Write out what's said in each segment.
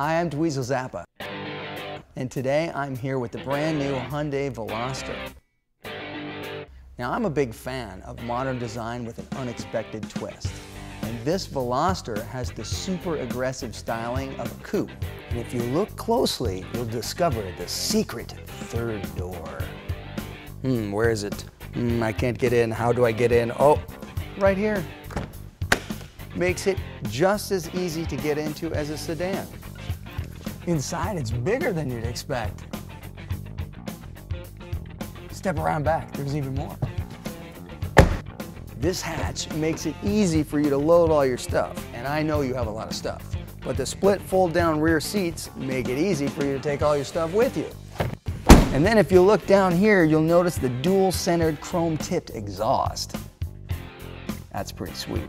Hi, I'm Dweezil Zappa, and today I'm here with the brand new Hyundai Veloster. Now, I'm a big fan of modern design with an unexpected twist. And this Veloster has the super aggressive styling of a coupe. And if you look closely, you'll discover the secret third door. Hmm, where is it? Hmm, I can't get in. How do I get in? Oh, right here. Makes it just as easy to get into as a sedan. Inside, it's bigger than you'd expect. Step around back, there's even more. This hatch makes it easy for you to load all your stuff, and I know you have a lot of stuff. But the split fold down rear seats make it easy for you to take all your stuff with you. And then if you look down here, you'll notice the dual centered chrome tipped exhaust. That's pretty sweet.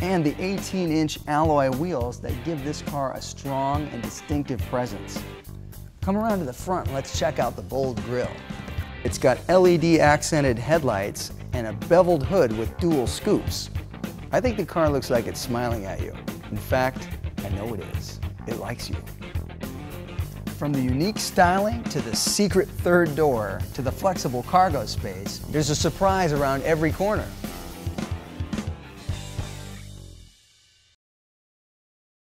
And the 18 inch alloy wheels that give this car a strong and distinctive presence. Come around to the front let's check out the bold grille. It's got LED accented headlights and a beveled hood with dual scoops. I think the car looks like it's smiling at you. In fact, I know it is. It likes you. From the unique styling to the secret third door to the flexible cargo space, there's a surprise around every corner.